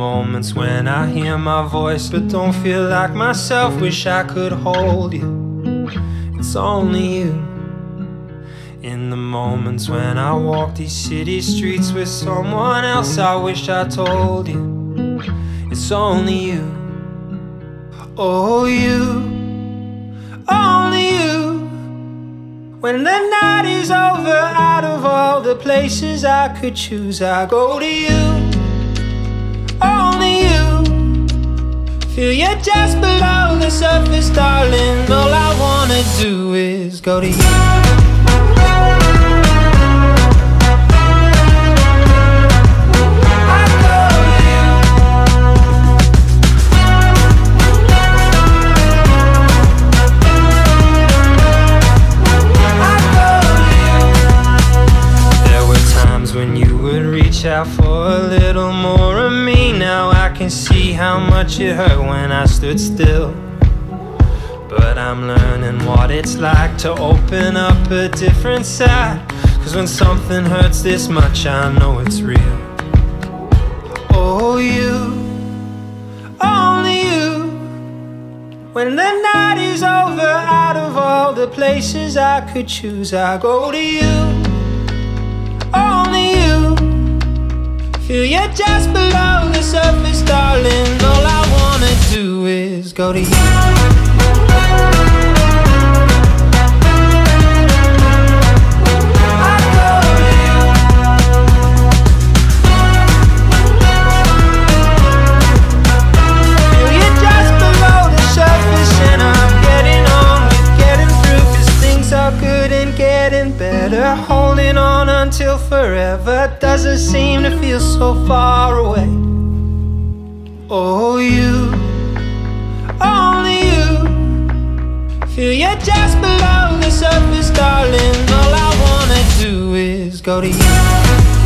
moments when I hear my voice, but don't feel like myself. Wish I could hold you. It's only you. In the moments when I walk these city streets with someone else, I wish I told you. It's only you. Oh, you. Only you. When the night is over, out of all the places I could choose, I go to you. Only you. Feel you just below the surface, darling. All I wanna do is go to you. When you would reach out for a little more of me. Now I can see how much it hurt when I stood still. But I'm learning what it's like to open up a different side. Cause when something hurts this much, I know it's real. Oh, you, only you. When the night is over, out of all the places I could choose, I go to you. Feel you just below the surface, darling. All I wanna do is go to you. On until forever doesn't seem to feel so far away. Oh, you, only you. Feel you just below the surface, darling. All I wanna do is go to you.